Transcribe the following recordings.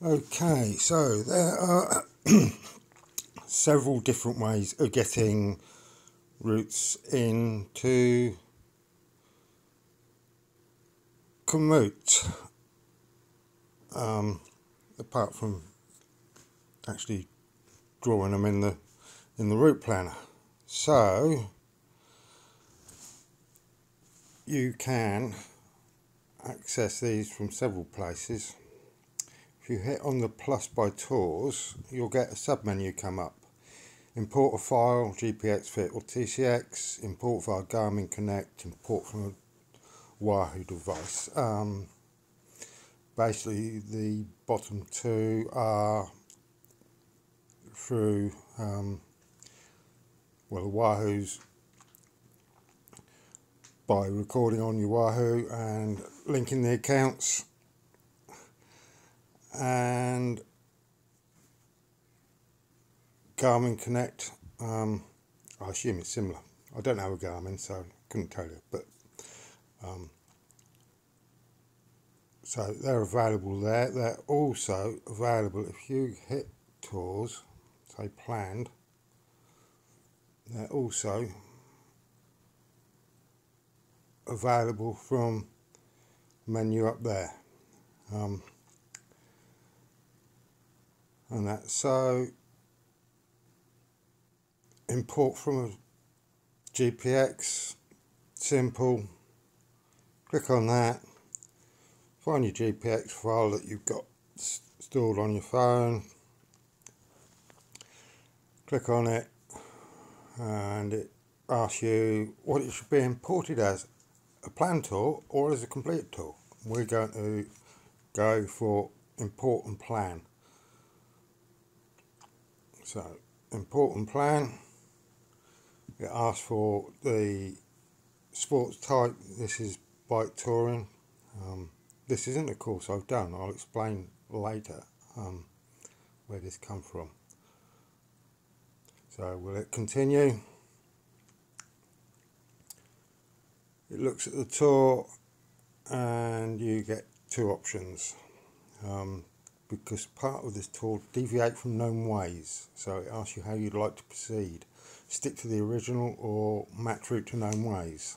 Okay, so there are several different ways of getting routes into Komoot, um, apart from actually drawing them in the in the route planner. So you can access these from several places. If you hit on the plus by tours, you'll get a submenu come up. Import a file, GPX fit or TCX, import via Garmin Connect, import from a Wahoo device. Um, basically, the bottom two are through, um, well, the Wahoo's by recording on your Wahoo and linking the accounts and Garmin Connect. Um, I assume it's similar. I don't have a Garmin, so couldn't tell you. But um, so they're available there. They're also available if you hit tours, say planned. They're also available from menu up there. Um, and that. So import from a GPX simple. Click on that. Find your GPX file that you've got stored on your phone. Click on it and it asks you what it should be imported as a plan tool or as a complete tool. We're going to go for import and plan so, important plan. It asks for the sports type. This is bike touring. Um, this isn't a course I've done. I'll explain later um, where this come from. So will it continue? It looks at the tour and you get two options. Um, because part of this tour deviate from known ways. So it asks you how you'd like to proceed. Stick to the original or match route to known ways.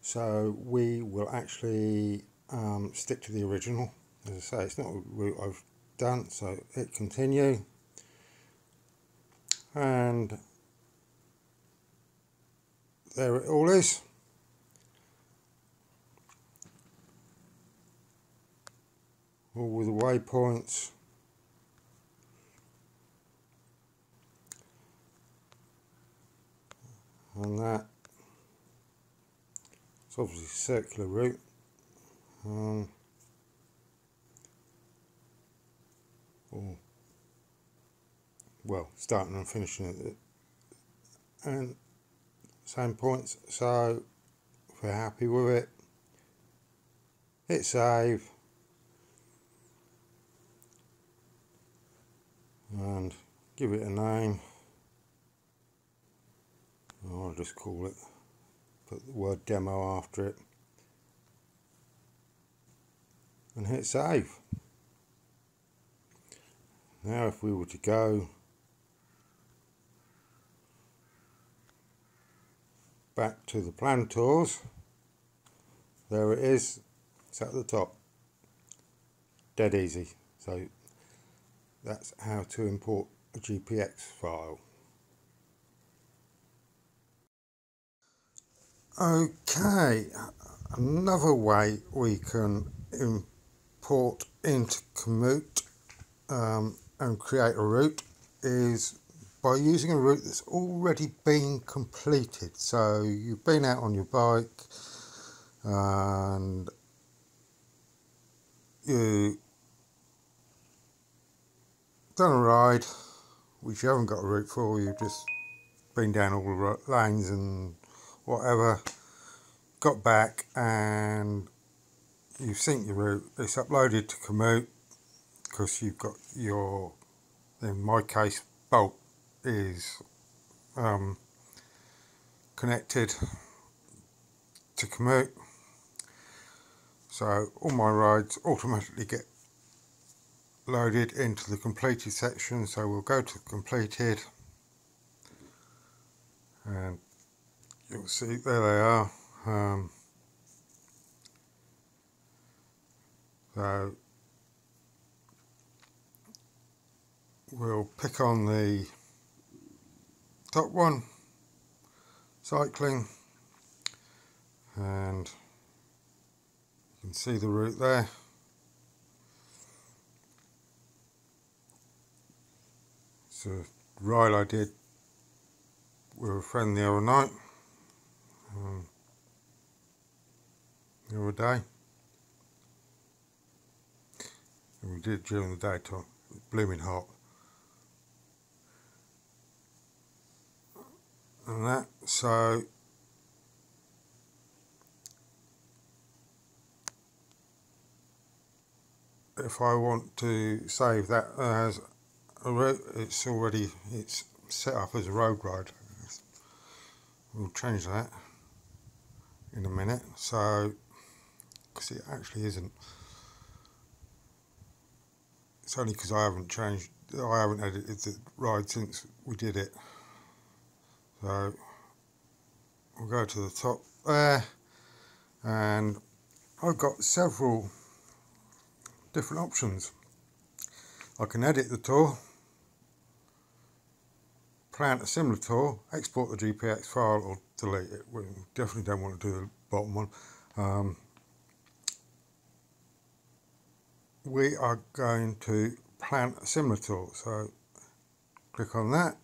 So we will actually um, stick to the original. As I say, it's not a route I've done, so hit continue. And there it all is. All with waypoints. And that. It's obviously circular route. Um, or, well, starting and finishing at it. And same points, so if we're happy with it, hit save. And give it a name. I'll just call it put the word demo after it. And hit save. Now if we were to go back to the plan tours there it is. It's at the top. Dead easy. So that's how to import a GPX file. Okay, another way we can import into Komoot um, and create a route is by using a route that's already been completed. So you've been out on your bike and you done a ride which you haven't got a route for, you've just been down all the lanes and whatever, got back and you've synced your route, it's uploaded to Komoot because you've got your, in my case, Bolt is um, connected to Komoot. So all my rides automatically get loaded into the completed section so we'll go to completed. And you'll see there they are um, so we'll pick on the top one cycling and you can see the route there it's a ride I did with a friend the other night. Um, the other day. And we did during the daytime blooming hot. And that so if I want to save that as it's already it's set up as a road ride. We'll change that in a minute. So because it actually isn't. It's only because I haven't changed I haven't edited the ride since we did it. So we'll go to the top there. And I've got several different options. I can edit the tour, plant a similar tour, export the GPX file or delete it. We definitely don't want to do the bottom one. Um, we are going to plant a similar tool. So click on that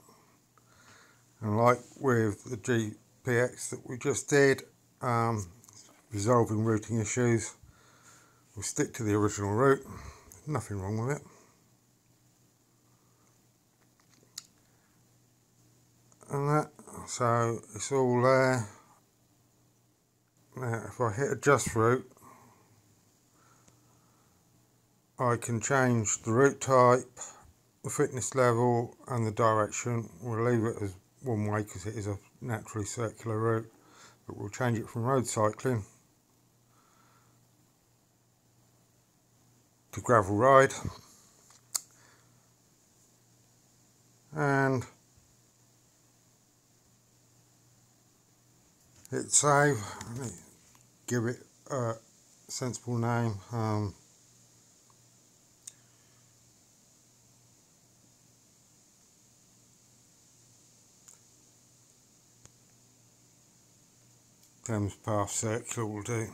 and like with the GPX that we just did, um, resolving routing issues, we'll stick to the original route, nothing wrong with it. And that, so it's all there. Now if I hit adjust route, I can change the route type, the fitness level and the direction. We'll leave it as one way because it is a naturally circular route but we'll change it from road cycling to gravel ride and hit save give it a sensible name um, Thames Path Circular will do.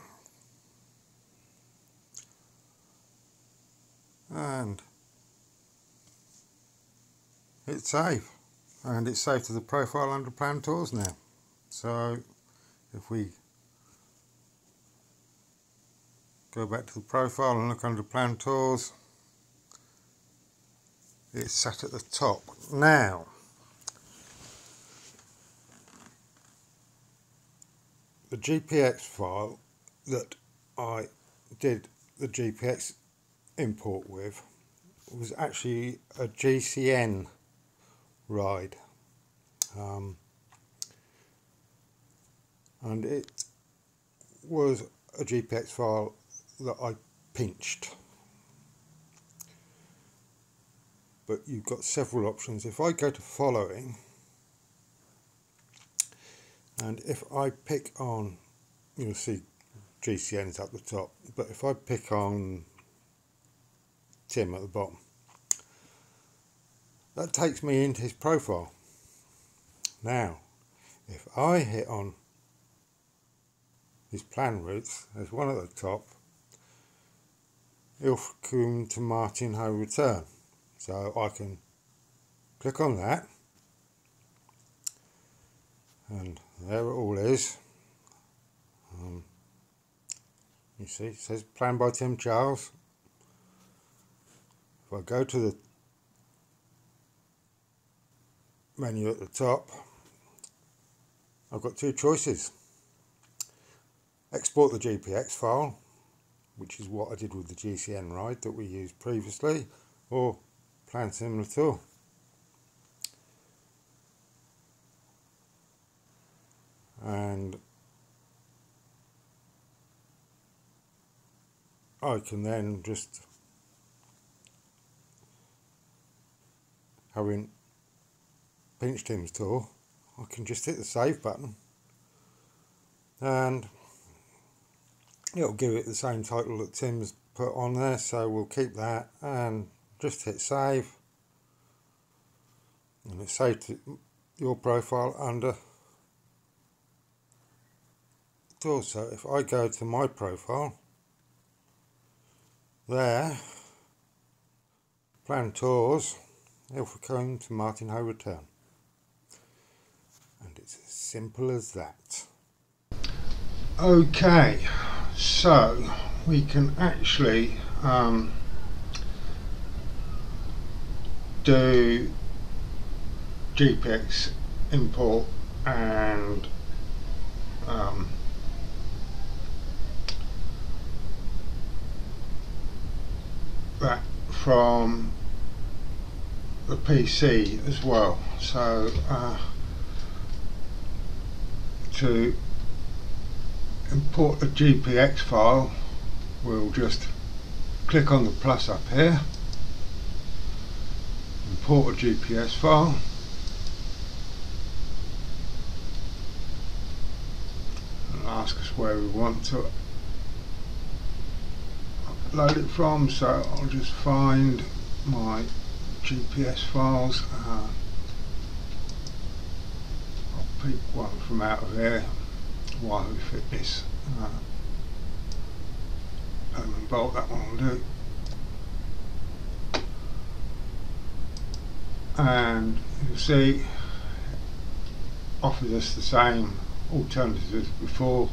And it's safe. And it's saved to the profile under plan tours now. So if we go back to the profile and look under plan tours, it's sat at the top. Now, the GPX file that I did the GPX import with was actually a GCN ride um, and it was a GPX file that I pinched. But you've got several options. If I go to following and if I pick on you'll see GCN's at the top but if I pick on Tim at the bottom that takes me into his profile. Now if I hit on his plan routes there's one at the top Ilfracombe to Martinhoe return. So I can click on that and there it all is. Um, you see it says planned by Tim Charles. If I go to the menu at the top I've got two choices export the GPX file which is what I did with the GCN ride that we used previously or plan similar tool and I can then just having Pinch Tim's tour, I can just hit the save button. And it'll give it the same title that Tim's put on there so we'll keep that and just hit save. And it's saved to your profile under. So if I go to my profile there plan tours Ilfracombe to Martin Town and it's as simple as that. Okay so we can actually um, do GPX import and um, that from the PC as well. So uh, to import a GPX file. We'll just click on the plus up here. Import a GPS file. And ask us where we want to upload it from. So I'll just find my GPS files. Uh, I'll pick one from out of here Wahoo Fitness uh, and bolt that one will do. And you'll see offers us the same alternatives as before.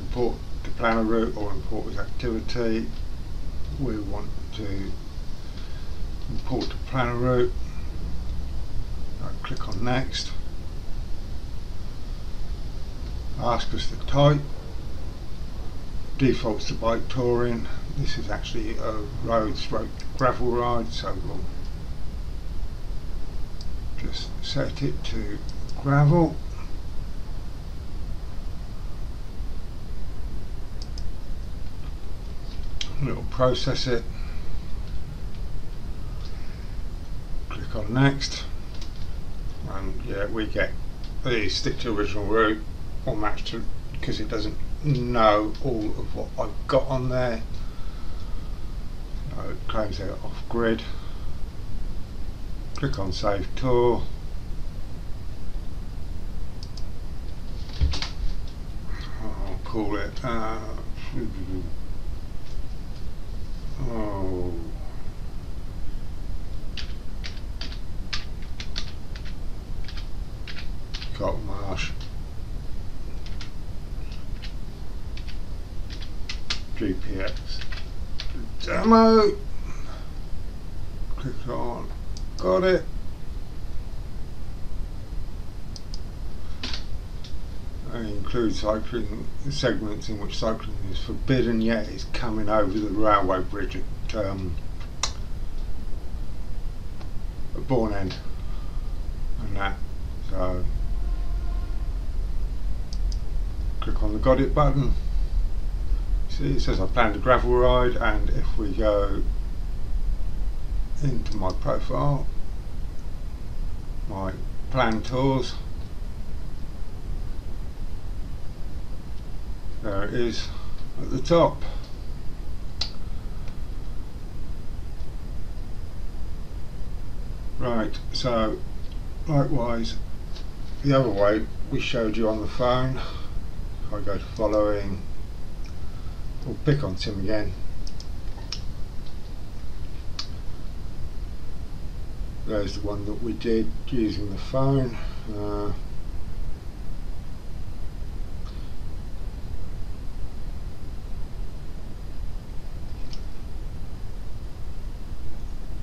Import the planner route or import with activity. We want to import the planner route. I click on next ask us the type. Defaults to bike touring. This is actually a road stroke gravel ride so we'll just set it to gravel. It'll process it. Click on next. And yeah we get the stick to original route or match to because it doesn't know all of what I've got on there. It claims they're off grid. Click on save tour. I'll call it uh, oh Marsh GPX demo click on got it. And cycling segments in which cycling is forbidden yet it's coming over the railway bridge at, um, Bourne End and that so. Click on the got it button it says I planned a gravel ride and if we go into my profile my plan tours there it is at the top. Right so likewise the other way we showed you on the phone. I go to following we'll pick on Tim again. There's the one that we did using the phone. Uh,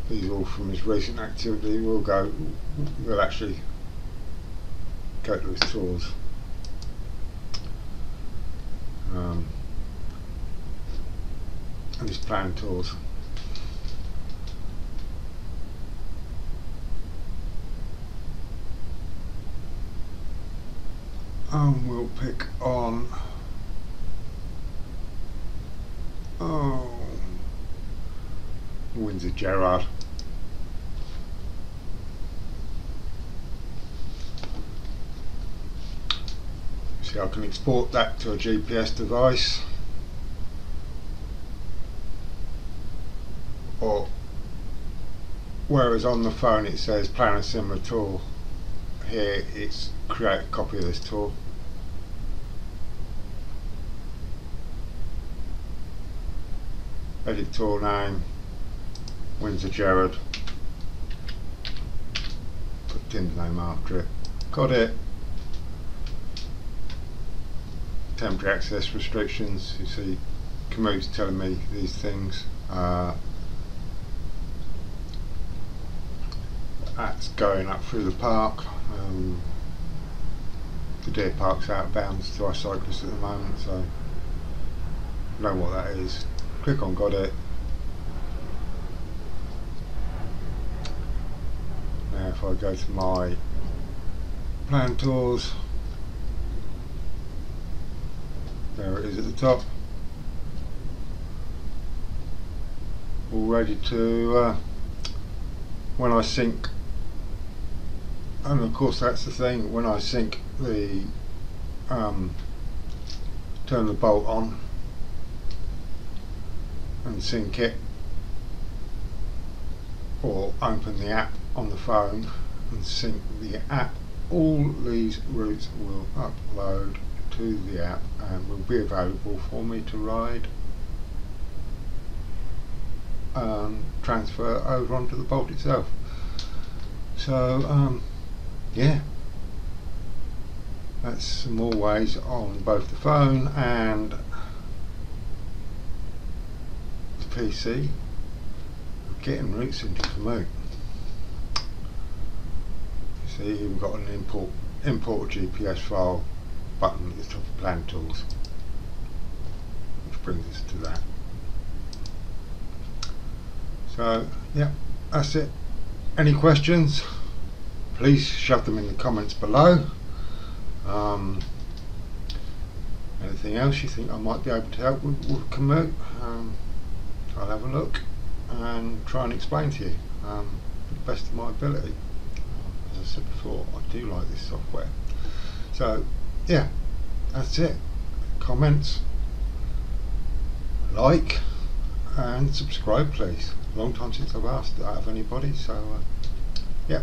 these are all from his recent activity. We'll go we'll actually go to his tours these plan tools. And we'll pick on oh Windsor Gerard. See I can export that to a GPS device. Or whereas on the phone it says plan a similar tool here it's create a copy of this tool. Edit tool name Windsor Gerard. Put Tim's name after it. Got it. Temporary access restrictions. You see Komoot's telling me these things? Uh, that's going up through the park. Um, the deer park's out of bounds to our cyclists at the moment so know what that is. Click on got it. Now if I go to my plan tools there it is at the top. All ready to uh, when I sync and of course that's the thing when I sync the um, turn the bolt on and sync it or open the app on the phone and sync the app all these routes will upload to the app and will be available for me to ride and transfer over onto the bolt itself. So um, yeah that's more ways on both the phone and the PC getting routes into Komoot. See we've got an import import GPS file button at the top of plan tools which brings us to that. So yeah that's it. Any questions please shove them in the comments below. Um, anything else you think I might be able to help with, with Komoot? Um, I'll have a look and try and explain to you um, to the best of my ability. As I said before, I do like this software. So, yeah, that's it. Comments, like, and subscribe, please. Long time since I've asked out of anybody, so uh, yeah.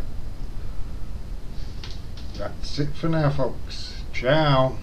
That's it for now, folks. Ciao.